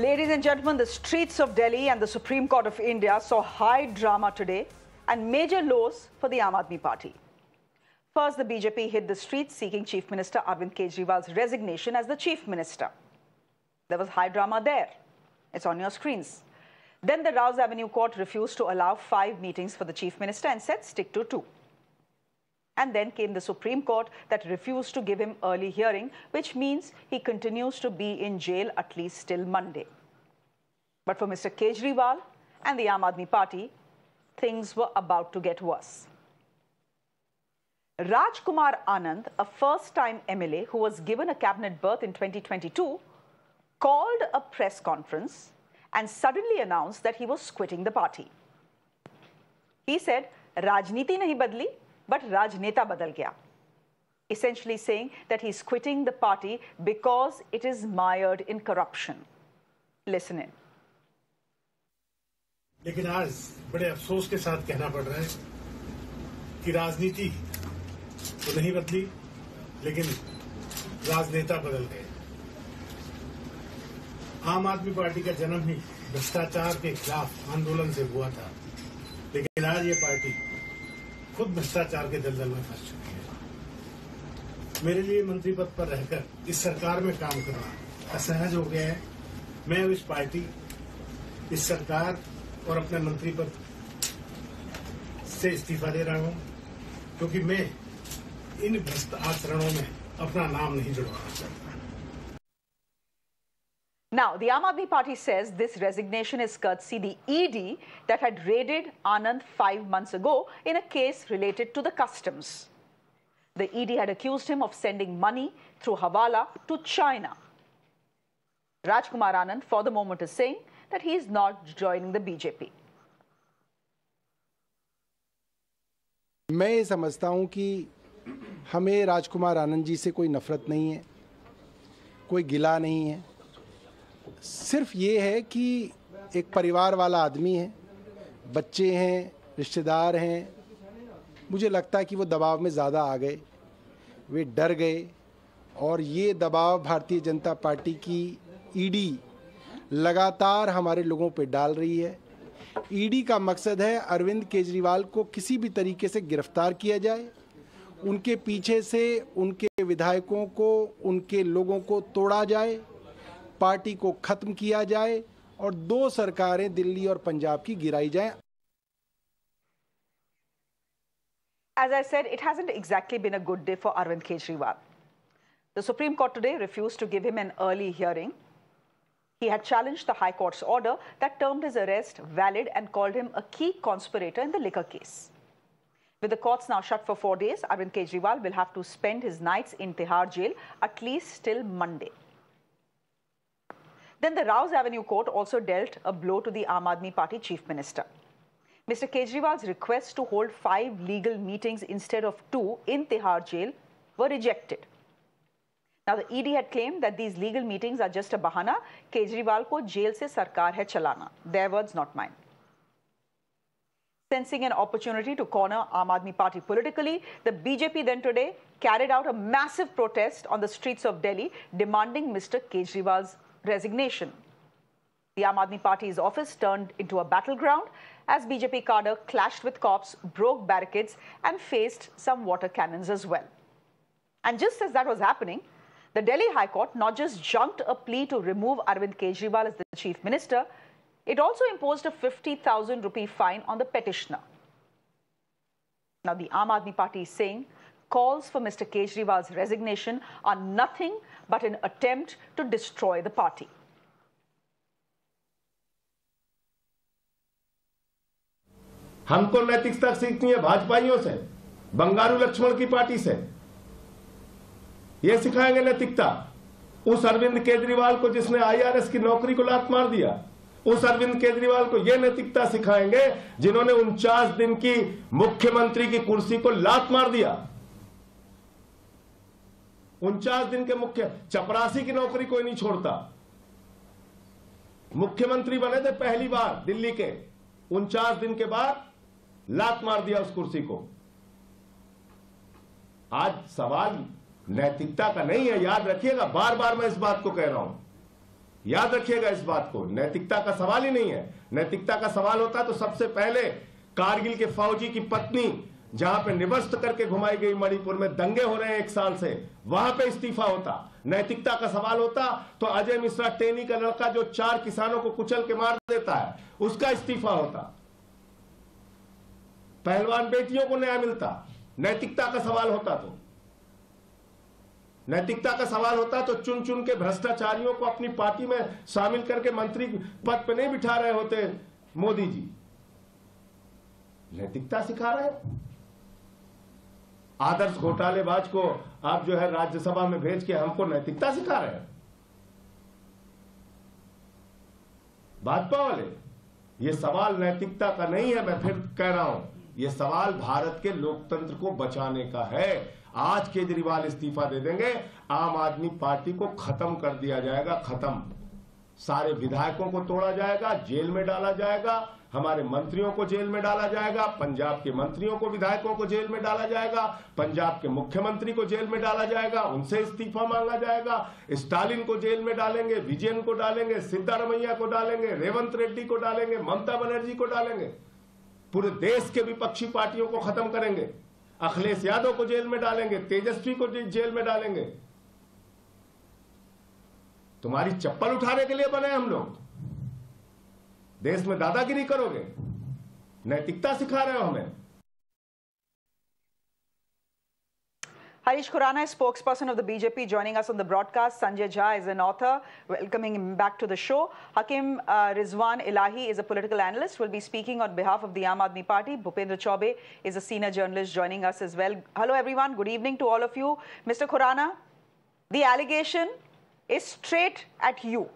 Ladies and gentlemen, the streets of Delhi and the Supreme Court of India saw high drama today and major lows for the Aam Aadmi Party. First, the BJP hit the streets seeking Chief Minister Arvind Kejriwal's resignation as the Chief Minister. There was high drama there. It's on your screens. Then the Rouse Avenue Court refused to allow five meetings for the Chief Minister and said stick to two. And then came the Supreme Court that refused to give him early hearing, which means he continues to be in jail at least till Monday. But for Mr. Kejriwal and the Aam Aadmi Party, things were about to get worse. Rajkumar Anand, a first time MLA who was given a cabinet berth in 2022, called a press conference and suddenly announced that he was quitting the party. He said, Rajniti nahi badli, but Rajneta badal gaya. Essentially saying that he's quitting the party because it is mired in corruption. Listen in. लेकिन आज बड़े अफसोस के साथ कहना पड़ रहा है कि राजनीति तो नहीं बदली लेकिन राजनेता बदल गए आम आदमी पार्टी का जन्म ही भ्रष्टाचार के खिलाफ आंदोलन से हुआ था लेकिन आज ये पार्टी खुद भ्रष्टाचार के दलदल में फंस चुकी है। मेरे लिए मंत्री पद पर रहकर इस सरकार में काम करना असहज हो गया है। मैं इस पार्टी, इस सरकार और अपने मंत्री पद से इस्तीफा दे रहा हूँ, क्योंकि मैं इन भ्रष्ट आचरणों में अपना नाम नहीं जुड़वाना चाहता। Now, the Aam Aadmi Party says this resignation is courtesy the ED that had raided Anand five months ago in a case related to the customs. The ED had accused him of sending money through Hawala to China. Rajkumar Anand, for the moment, is saying that he is not joining the BJP. मैं ये समझता हूँ कि हमें राजकुमार आनंद जी से कोई नफ़रत नहीं है कोई गिला नहीं है सिर्फ़ ये है कि एक परिवार वाला आदमी है, बच्चे हैं, रिश्तेदार हैं, मुझे लगता है कि वो दबाव में ज़्यादा आ गए, वे डर गए और ये दबाव भारतीय जनता पार्टी की ईडी लगातार हमारे लोगों पे डाल रही है। ईडी का मकसद है अरविंद केजरीवाल को किसी भी तरीके से गिरफ़्तार किया जाए, उनके पीछे से उनके विधायकों को, उनके लोगों को तोड़ा जाए पार्टी को खत्म किया जाए और दो सरकारें दिल्ली और पंजाब की गिराई जाएं As I said, it hasn't exactly been a good day for Arvind Kejriwal. The Supreme Court today refused to give him an early hearing. He had challenged the High Court's order that termed his arrest valid and called him a key conspirator in the liquor case. With the courts now shut for four days, Arvind Kejriwal will have to spend his nights in Tihar jail at least till Monday. Then the Rouse Avenue court also dealt a blow to the Aam Aadmi Party chief minister. Mr. Kejriwal's request to hold five legal meetings instead of two in Tihar jail were rejected. Now, the ED had claimed that these legal meetings are just a bahana. Kejriwal ko jail se sarkar hai chalana. Their words, not mine. Sensing an opportunity to corner Aam Aadmi Party politically, the BJP then today carried out a massive protest on the streets of Delhi demanding Mr. Kejriwal's resignation. The Aam Aadmi Party's office turned into a battleground as BJP cadre clashed with cops, broke barricades, and faced some water cannons as well. And just as that was happening, the Delhi High Court not just junked a plea to remove Arvind Kejriwal as the chief minister, it also imposed a 50,000 rupee fine on the petitioner. Now, the Aam Aadmi Party is saying calls for Mr. Kejriwal's resignation are nothing but an attempt to destroy the party. हमको नैतिकता सीखनी है भाजपाइयों से, बंगारू लक्ष्मण की party से। ये सिखाएँगे नैतिकता। उस अरविंद केजरीवाल को जिसने आईआरएस की नौकरी को लात मार दिया, उस अरविंद केजरीवाल को यह नैतिकता सिखाएँगे जिन्होंने उनचास दिन की मुख्यमंत्री की कुर्सी को लात मार दिया। उनचास दिन के मुख्य, चपरासी की नौकरी कोई नहीं छोड़ता। मुख्यमंत्री बने थे पहली बार दिल्ली के। उनचास दिन के बाद लात मार दिया उस कुर्सी को। आज सवाल नैतिकता का नहीं है, याद रखिएगा बार बार मैं इस बात को कह रहा हूँ। याद रखिएगा इस बात को, नैतिकता का सवाल ही नहीं है। नैतिकता का सवाल होता तो सबसे पहले कारगिल के फौजी की पत्नी जहाँ पे निवस्त करके घुमाई गई मणिपुर में दंगे हो रहे हैं एक साल से, वहाँ पे इस्तीफा होता। नैतिकता का सवाल होता तो अजय मिश्रा टेनी का लड़का जो चार किसानों को कुचल के मार देता है, उसका इस्तीफा होता। पहलवान बेटियों को न्याय मिलता। नैतिकता का सवाल होता तो। नैतिकता का सवाल होता तो चुन चुन के भ्रष्टाचारियों को अपनी पार्टी में शामिल करके मंत्री पद पर नहीं बिठा रहे होते मोदी जी। नैतिकता सिखा रहे हैं। आदर्श घोटालेबाज को आप जो है राज्यसभा में भेज के हमको नैतिकता सिखा रहे हैं। भाजपा वाले, ये सवाल नैतिकता का नहीं है, मैं फिर कह रहा हूँ, ये सवाल भारत के लोकतंत्र को बचाने का है। आज केजरीवाल इस्तीफा दे देंगे, आम आदमी पार्टी को खत्म कर दिया जाएगा, खत्म। सारे विधायकों को तोड़ा जाएगा, जेल में डाला जाएगा हमारे मंत्रियों को जेल में डाला जाएगा, पंजाब के मंत्रियों को, विधायकों को जेल में डाला जाएगा, पंजाब के मुख्यमंत्री को जेल में डाला जाएगा, उनसे इस्तीफा मांगा जाएगा। स्टालिन को जेल में डालेंगे, विजयन को डालेंगे, सिद्धारमैया को डालेंगे, रेवंत रेड्डी को डालेंगे, ममता बनर्जी को डालेंगे। पूरे देश के विपक्षी पार्टियों को खत्म करेंगे। अखिलेश यादव को जेल में डालेंगे, तेजस्वी को जेल में डालेंगे। तुम्हारी चप्पल उठाने के लिए बने हम लोग। देश में दादागिरी करोगे नैतिकता सिखा रहे हो हमें Harish Khurana is spokesperson of the BJP joining us on the broadcast. Sanjay Jha is an author. Welcoming him back to the show. Hakim uh, Rizwan Ilahi is a political analyst. Will be speaking on behalf of the Aam Aadmi Party. Bhupendra Chaube is a senior journalist joining us as well. Hello, everyone. Good evening to all of you. Mr. Khurana, the allegation is straight at you.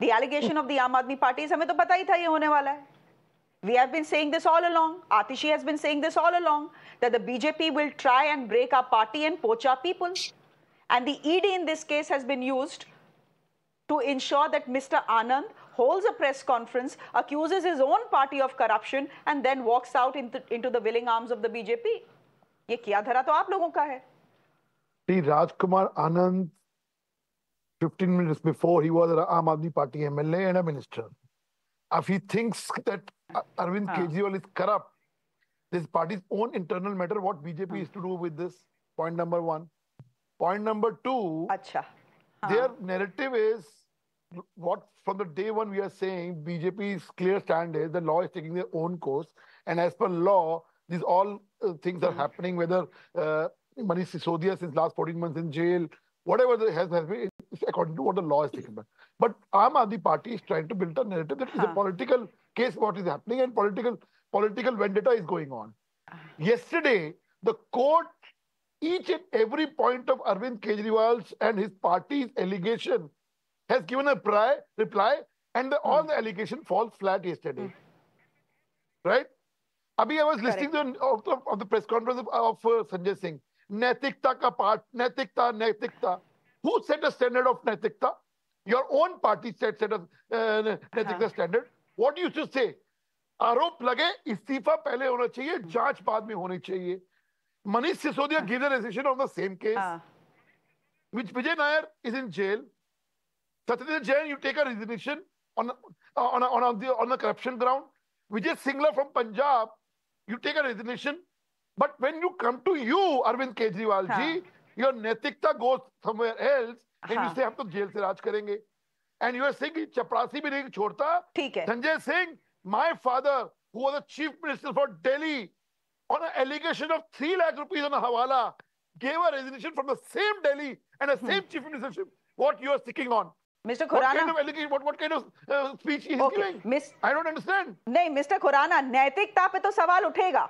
The allegation of the Aam Aadmi Party is हमें तो पता ही था ये होने वाला है. We have been saying this all along. Atishi has been saying this all along that the BJP will try and break our party and poach our people. And the ED in this case has been used to ensure that Mr. Anand holds a press conference, accuses his own party of corruption, and then walks out into, into the willing arms of the BJP. ये किया धरा तो आप लोगों का है. See, Rajkumar Anand, 15 minutes before, he was an Aam Party MLA and a minister. If he thinks that Arvind oh. Kejriwal is corrupt, this party's own internal matter, what BJP hmm. is to do with this, point number one. Point number two, Achha. Their narrative is what from the day one we are saying BJP's clear stand is the law is taking their own course, and as per law, these all uh, things are mm. happening. Whether uh, Manish Sisodia since last 14 months in jail, whatever has, has been. according to what the law is taken. By. But Aam Aadmi Party is trying to build a narrative that is a ah. political case what is happening and political political vendetta is going on. Ah. Yesterday, the court each and every point of Arvind Kejriwal's and his party's allegation has given a reply, reply and the, all hmm. the allegation falls flat yesterday. Hmm. Right? Abhi, I was listening to of the, of the press conference of, of uh, Sanjay Singh. Naitikta ka part, Naitikta, Naitikta. Who set a standard of Naitikta? Your own party set, set a uh, Naitikta हाँ. standard. What you should say? आरोप लगे इस्तीफा पहले होना चाहिए जाँच बाद में होनी चाहिए Manish Sisodia gives a resignation on the same case, हाँ. which Vijay Nair is in jail. Satyendra Jain, you take a resignation on on on, on the on the corruption ground. Vijay Singla from Punjab, you take a resignation. But when you come to you, Arvind Kejriwal ji, हाँ. your netikta goes somewhere else, and हाँ. you say हम तो jail से राज करेंगे. And you are saying कि चपरासी भी नहीं छोड़ता. ठीक है. Sanjay Singh, my father, who was the chief minister for Delhi, on an allegation of 3 lakh rupees on a hawala, gave a resignation from the same Delhi and the same chief ministership. What you are sticking on? Mr. Khurana, What kind of allegation? What, what kind of uh, speech he is Okay, giving? Miss- I don't understand. नहीं mister Khurana नैतिकता पे तो सवाल उठेगा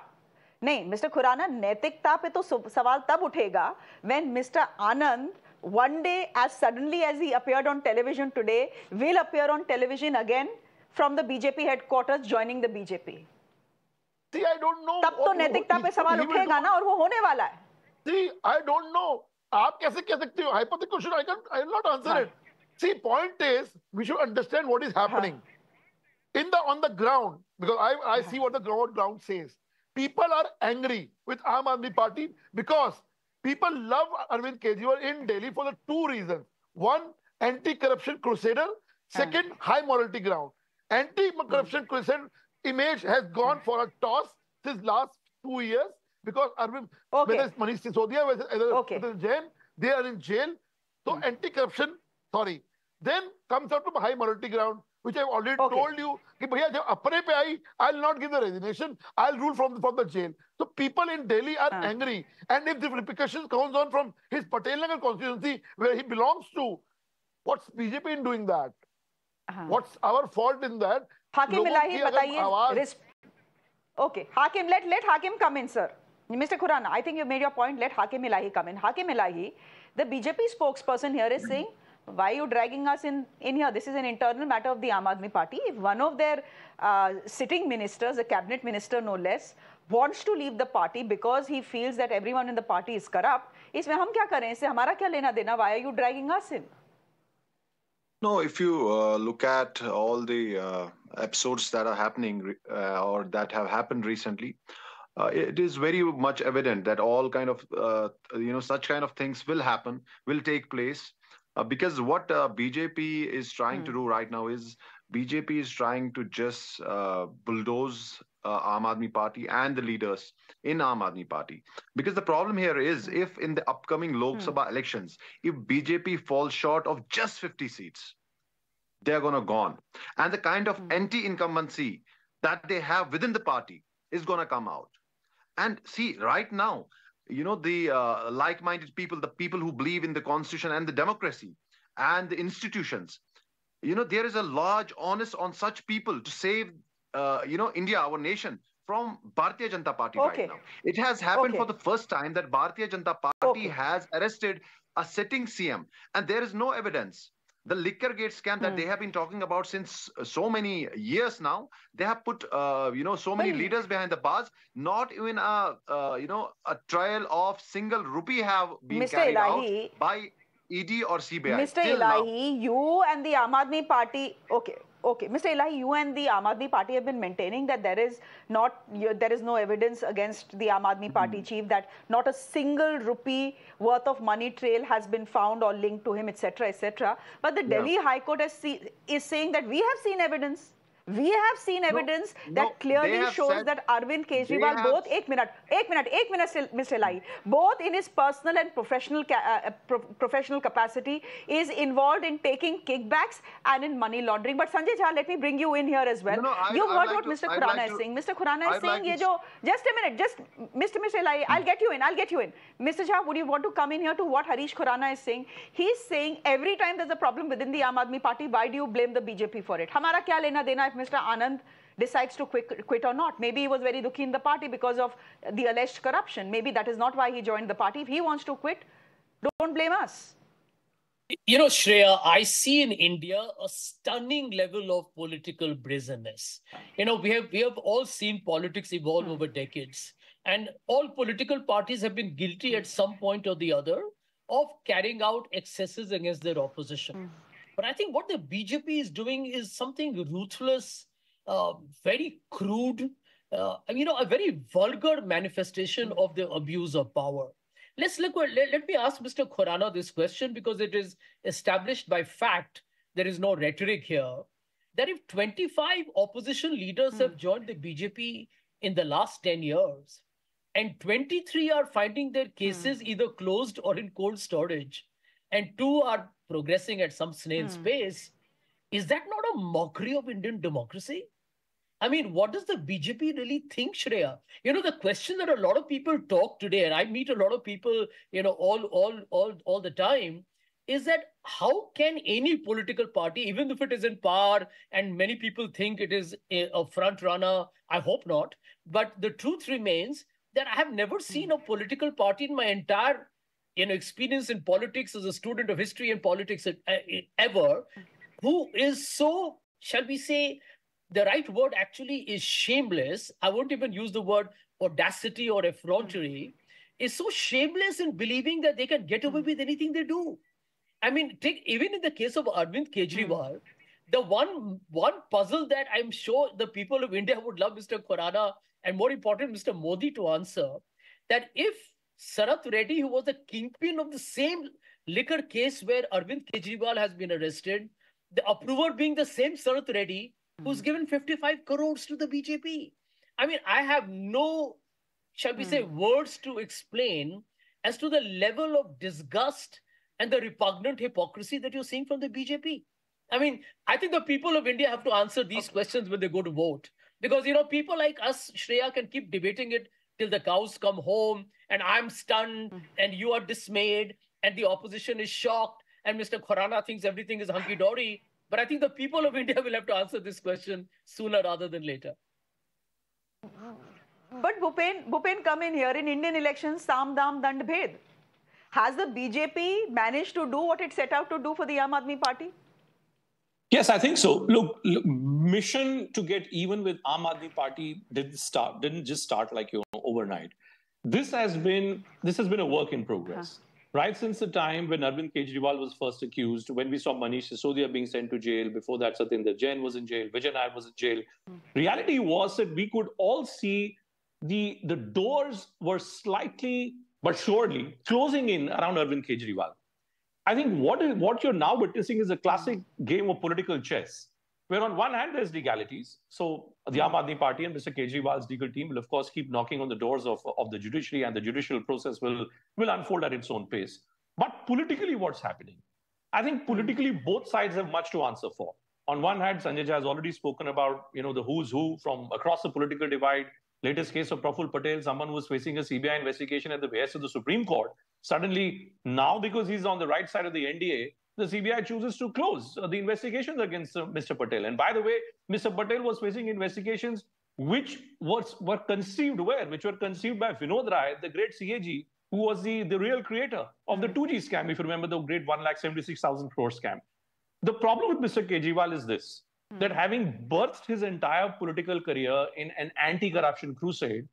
नहीं mister Khurana नैतिकता पे तो सु- सवाल तब उठेगा when Mr. Anand one day as suddenly as he appeared on television today will appear on television again from the BJP headquarters joining the BJP See, I don't know. तब तो नैतिकता पे सवाल उठेगा. ना और वो होने वाला है See, I don't know. आप कैसे कह सकते हो? Hypothetical question, I can I will not answer हाँ. it. See, point is, we should understand what is happening. In the on the ground, because I, I see what the ground, ground says. People are angry with Aam Aadmi Party because people love Arvind Kejriwal in Delhi for the two reasons. One, anti-corruption crusader. Second, high morality ground. Anti-corruption hmm. crusader image has gone for a toss since last two years because Arvind, Okay. whether it's Manish Sisodia, whether whether Okay. whether it's Jain, they are in jail. So hmm. anti-corruption, sorry. Then comes out to high morality ground, which I've already okay. told you, I'll not give the resignation, I'll rule from, from the jail. So people in Delhi are uh. angry. And if the repercussions comes on from his Patel Nagar constituency, where he belongs to, what's BJP in doing that? Uh. What's our fault in that? Hakim Ilahi, bataiye. Okay, Hakim, let, let Hakim come in, sir. Mr. Khurana, I think you made your point. Let Hakim Ilahi come in. Hakim Ilahi, the BJP spokesperson here is hmm. saying, why are you dragging us in, in here? This is an internal matter of the Aam Aadmi Party. If one of their uh, sitting ministers, a cabinet minister no less, wants to leave the party because he feels that everyone in the party is corrupt, इसमें हम क्या करें? इससे हमारा क्या लेना देना? Why are you dragging us in? No, if you uh, look at all the uh, episodes that are happening re- uh, or that have happened recently, uh, it is very much evident that all kind of uh, you know such kind of things will happen, will take place, uh, because what uh, BJP is trying to do right now is BJP is trying to just uh, bulldoze uh, Aam Aadmi Party and the leaders in Aam Aadmi Party. Because the problem here is if in the upcoming Lok Sabha elections, if BJP falls short of just 50 seats, they're going to gone. And the kind of anti-incumbency that they have within the party is going to come out. And see, right now, you know, the uh, like-minded people, the people who believe in the constitution and the democracy and the institutions, you know, there is a large onus on such people to save, uh, you know, India, our nation, from Bharatiya Janata Party Okay. right now. It has happened Okay. for the first time that Bharatiya Janata Party Okay. has arrested a sitting CM, and there is no evidence. The liquor gate scam that they have been talking about since uh, so many years now, they have put, uh, you know, so many Well- leaders behind the bars. Not even a, uh, you know, a trial of single rupee have been Mr. carried Elahi, out by ED or CBI. Mr. till now. Elahi, you and the Aam Aadmi Party, okay, okay, Mr. Elahi, you and the Aam Aadmi Party have been maintaining that there is not, there is no evidence against the Aam Aadmi Party hmm. chief that not a single rupee worth of money trail has been found or linked to him, etc., etc. But the Delhi High Court is saying that we have seen evidence We have seen evidence no, that they clearly have shows said- that Arvind Kejriwal, have- both एक minute, एक minute, एक minute, Mr. Lai, both in his personal and professional ca- uh, uh, pro- professional capacity is involved in taking kickbacks and in money laundering. But Sanjay Jha, let me bring you in here as well. No, no, I- you I'd heard like what to- Mr. I'd Khurana like is to- saying. Mr. Khurana is I'd saying, like ये to- जो, just a minute, just Mr. Mr. Lai, I'll get you in. I'll get you in. Mr. Jha, would you want to come in here to what Harish Khurana is saying? He's saying every time there's a problem within the Aam Aadmi Party, why do you blame the BJP for it? हमारा क्या लेना देना if Mr. Anand decides to quit, quit or not? Maybe he was very dukhi in the party because of the alleged corruption. Maybe that is not why he joined the party. If he wants to quit, don't blame us. You know, Shreya, I see in India a stunning level of political brazenness. You know, we have we have all seen politics evolve hmm. over decades, and all political parties have been guilty at some point or the other of carrying out excesses against their opposition. Hmm. But I think what the BJP is doing is something ruthless, uh, very crude, uh, you know, a very vulgar manifestation of the abuse of power. Let's look. Let, let me ask Mr. Khurana this question because it is established by fact. There is no rhetoric here. That if 25 opposition leaders have joined the BJP in the last 10 years, and 23 are finding their cases either closed or in cold storage, and two are progressing at some snail's hmm. pace, is that not a mockery of Indian democracy? I mean, what does the BJP really think, Shreya? You know, the question that a lot of people talk today, and I meet a lot of people, you know, all, all, all, all the time, is that how can any political party, even if it is in power, and many people think it is a, a front runner, I hope not, but the truth remains that I have never hmm. seen a political party in my entire, you know, experience in politics as a student of history and politics uh, ever, who is so, shall we say, the right word actually is shameless. I won't even use the word audacity or effrontery. Mm-hmm. Is so shameless in believing that they can get away mm-hmm. with anything they do. I mean, take even in the case of Arvind Kejriwal, mm-hmm. the one one puzzle that I'm sure the people of India would love Mr. Khurana and more important, Mr. Modi to answer that if Sarath Reddy, who was the kingpin of the same liquor case where Arvind Kejriwal has been arrested, the approver being the same Sarath Reddy who's hmm. given 55 crores to the BJP. I mean, I have no, shall we say, hmm. words to explain as to the level of disgust and the repugnant hypocrisy that you're seeing from the BJP. I mean, I think the people of India have to answer these questions when they go to vote. Because, you know, people like us, Shreya, can keep debating it till the cows come home and I'm stunned hmm. and you are dismayed and the opposition is shocked and Mr. Khurana thinks everything is hunky dory. But I think the people of India will have to answer this question sooner rather than later. But Bhupen, Bhupen come in here in Indian elections, Sam Dam Dand Bhed. Has the BJP managed to do what it set out to do for the Aam Aadmi Party? Yes, I think so. Look, look, mission to get even with Aam Aadmi Party didn't start, didn't just start like you know overnight. This has been this has been a work in progress. Huh. Right since the time when Arvind Kejriwal was first accused, when we saw Manish Sisodia being sent to jail, before that Satinder Jain was in jail, Vijay Nair was in jail. Hmm. Reality was that we could all see the the doors were slightly but surely closing in around Arvind Kejriwal. I think what is what you're now witnessing is a classic game of political chess, where on one hand there's legalities. So the Aam Aadmi Party and Mr. Kejriwal's legal team will of course keep knocking on the doors of, of the judiciary, and the judicial process will will unfold at its own pace. But politically, what's happening? I think politically both sides have much to answer for. On one hand, Sanjay has already spoken about you know the who's who from across the political divide latest case of Praful Patel, someone who was facing a CBI investigation at the behest of the Supreme Court, suddenly now because he's on the right side of the NDA, the CBI chooses to close the investigations against uh, Mr. Patel. And by the way, Mr. Patel was facing investigations which was, were conceived where? Which were conceived by Vinod Rai, the great CAG, who was the, the real creator of the 2G scam, if you remember the great 1,76,000 crore scam. The problem with Mr. Kejriwal is this Hmm. that having birthed his entire political career in an anti-corruption crusade,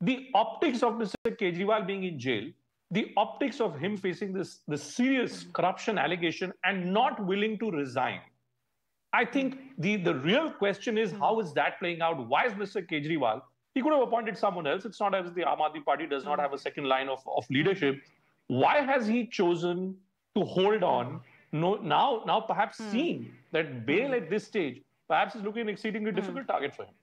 the optics of Mr. Kejriwal being in jail, the optics of him facing this, this serious corruption allegation and not willing to resign. I think the, the real question is how is that playing out? Why is Mr. Kejriwal? He could have appointed someone else. It's not as the Aam Aadmi Party does not hmm. have a second line of, of leadership. Why has he chosen to hold on no, now, now perhaps hmm. seeing that bail at this stage perhaps is looking an exceedingly hmm. difficult target for him.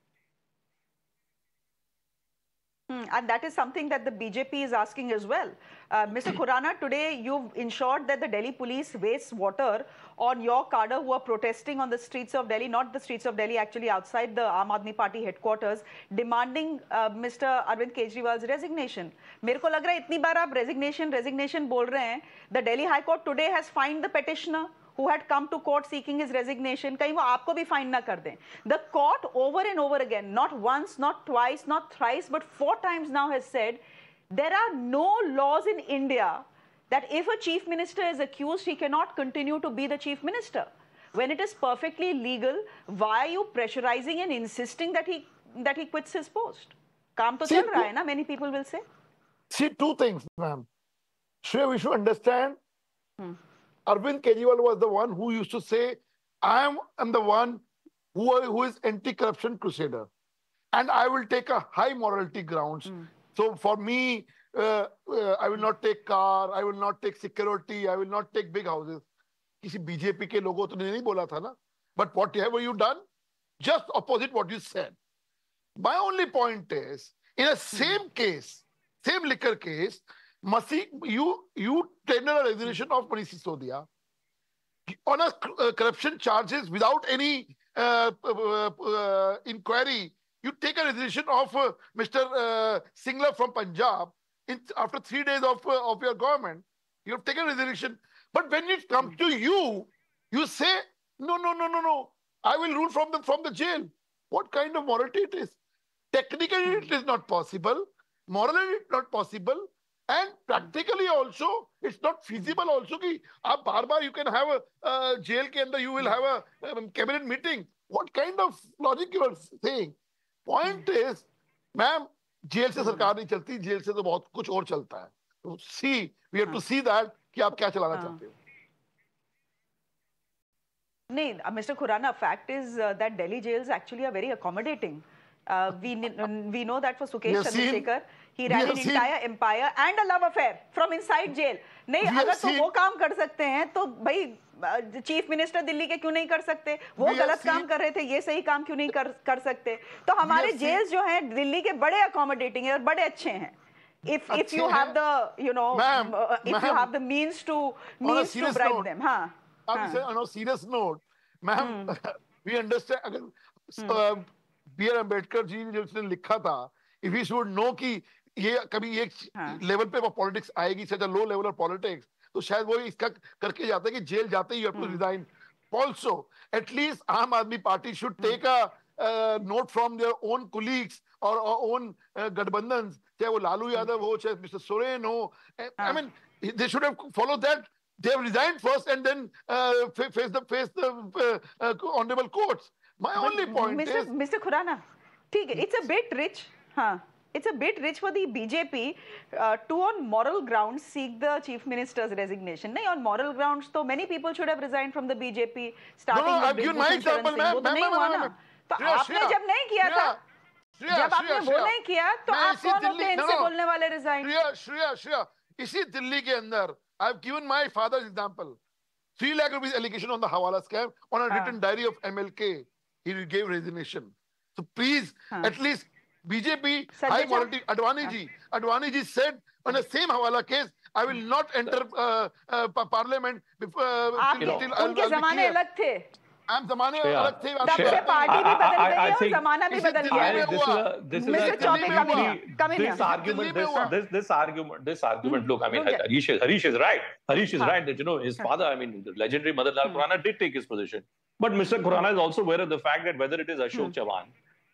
Hmm, and that is something that the BJP is asking as well. Uh, Mr. Khurana, today you've ensured that the Delhi police wastes water on your cadre who are protesting on the streets of Delhi, not the streets of Delhi, actually outside the Aam Aadmi Party headquarters, demanding uh, Mr. Arvind Kejriwal's resignation. मेरे को लग रहा है इतनी बार आप resignation, resignation बोल रहे हैं. The Delhi High Court today has fined the petitioner who had come to court seeking his resignation कहीं वो आपको भी फाइन ना कर दें the court over and over again not once not twice not thrice but four times now has said there are no laws in India that if a chief minister is accused he cannot continue to be the chief minister when it is perfectly legal why are you pressurizing and insisting that he that he quits his post काम तो चल रहा है ना many people will say see two things ma'am Shreya, we should understand hmm. Arvind Kejriwal was the one who used to say, I am, am the one who, who is anti-corruption crusader. And I will take a high morality grounds. Mm. So for me, uh, uh, I will not take car, I will not take security, I will not take big houses. किसी BJP के लोगों तो नहीं बोला था ना But what have you done? Just opposite what you said. My only point is, in a same case, same liquor case, Masi, you you tender a resignation of Manish Sisodia on a uh, corruption charges without any uh, uh, uh, inquiry. You take a resignation of uh, Mr. Uh, Singla from Punjab in, after three days of of your government. You have taken a resignation, but when it comes to you, you say no, no, no, no, no. I will rule from the from the jail. What kind of morality it is? Technically, it is not possible. Morally, it's not possible. And practically also, it's not feasible also कि आप बार बार you can have a uh, jail के अंदर you will have a um, cabinet meeting. What kind of logic you are saying? Point is, ma'am, jail से सरकार नहीं चलती jail से तो बहुत कुछ और चलता है तो see we have to see that कि आप क्या चलाना चाहते हो नहीं Mr. Khurana, fact is uh, that Delhi jails actually are very accommodating. Uh, we we know that for Sukesh Chandrasekhar, he ran an seen, entire empire and a love affair from inside jail. नहीं अगर तो वो काम कर सकते हैं तो भाई चीफ मिनिस्टर दिल्ली के क्यों नहीं कर सकते वो गलत काम कर रहे थे ये सही काम क्यों नहीं कर कर सकते तो हमारे जेल्स जो हैं दिल्ली के बड़े अकोमोडेटिंग है और बड़े अच्छे हैं if if you have the you know uh, if you have the means to means to bribe note, them हाँ on a serious note ma'am we understand अगर बी आर अंबेडकर जी ने जो लिखा था इफ़ यू शुड नो कि ये कभी एक हाँ. लेवल पे पॉलिटिक्स आएगी such low level of politics तो शायद वो इसका करके जाता है कि जेल जाते ही to resign also at least Aam Aadmi party should take a note from their own colleagues और ओन गठबंधन चाहे वो लालू यादव हो चाहे मिस्टर सोरेन हो I mean they should have follow that they have resigned first and then uh, face the face the uh, uh, honorable courts. My but only point Mr. is Mr. Khurana ठीक है it's a bit rich हाँ। it's a bit rich for the BJP uh, to on moral grounds seek the chief minister's resignation. नहीं on moral grounds तो many people should have resigned from the BJP starting no, no, with given my example, वो तो नहीं हुआ ना तो आपने जब नहीं किया था जब आपने वो नहीं किया तो आप कौन होते इनसे बोलने वाले रिजाइन श्रेया श्रेया श्रेया इसी दिल्ली के अंदर I have given my father's example 3 lakh rupees allegation on the hawala scam on a written diary of MLK he gave resignation so please at least BJP high quality Advani ji, Advani ji said on the same Hawala case, I will not enter uh, uh, parliament before uh, I'll, I'll be clear. Ma'am जमाने this, argument, this argument this argument look i mean harish is harish is right. Harish is right that you know his father i mean the legendary Madan Lal khurana did take his position. But mr khurana is also aware of the fact that whether it is ashok chavan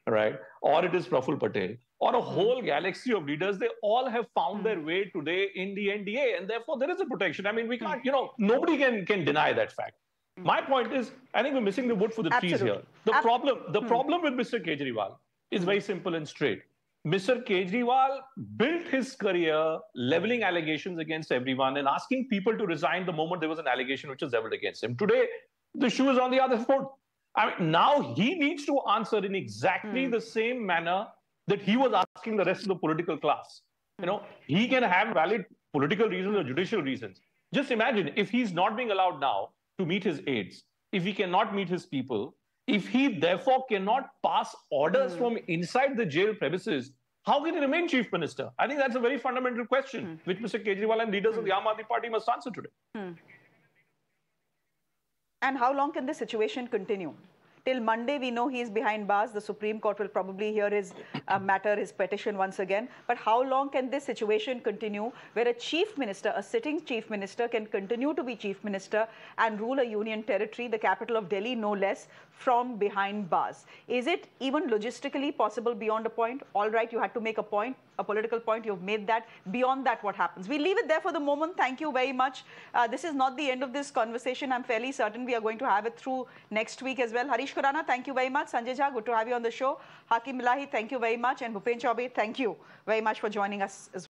right? Or it is Praful Patel, or a whole galaxy of leaders, they all have found their way today in the NDA, and therefore there is a protection. I mean, we can't, you know, nobody can can deny that fact. My point is, I think we're missing the wood for the Absolutely. trees here. The Ab- problem, the hmm. problem with Mr. Kejriwal is very simple and straight. Mr. Kejriwal built his career leveling allegations against everyone and asking people to resign the moment there was an allegation which was leveled against him. Today, the shoe is on the other foot. I mean, now he needs to answer in exactly mm. the same manner that he was asking the rest of the political class. You know, he can have valid political reasons or judicial reasons. Just imagine if he's not being allowed now to meet his aides, if he cannot meet his people, if he therefore cannot pass orders mm. from inside the jail premises, how can he remain chief minister? I think that's a very fundamental question mm. which Mr. Kejriwal and leaders of the Aam Aadmi Party must answer today. And how long can this situation continue? Till Monday, we know he is behind bars. The Supreme Court will probably hear his uh, matter, his petition once again. But how long can this situation continue where a chief minister, a sitting chief minister, can continue to be chief minister and rule a union territory, the capital of Delhi, no less, from behind bars? Is it even logistically possible beyond a point? All right, you had to make a point a political point. You've made that. Beyond that, what happens? We leave it there for the moment. Thank you very much. Uh, this is not the end of this conversation. I'm fairly certain we are going to have it through next week as well. Harish Khurana, thank you very much. Sanjay Jha, good to have you on the show. Hakim Ilahi, thank you very much. And Bhupen Chaubey, thank you very much for joining us as